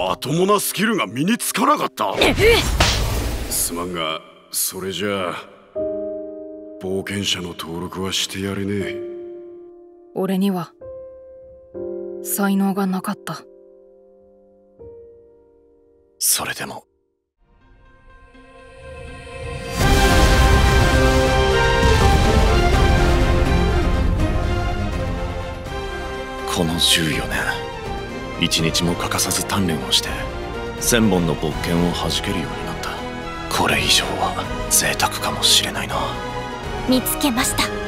まともなスキルが身につかなかった。すまんがそれじゃあ冒険者の登録はしてやれねえ。俺には才能がなかった。それでも。この14年一日も欠かさず鍛錬をして千本の勃剣を弾けるようになった。これ以上は贅沢かもしれないな。見つけました。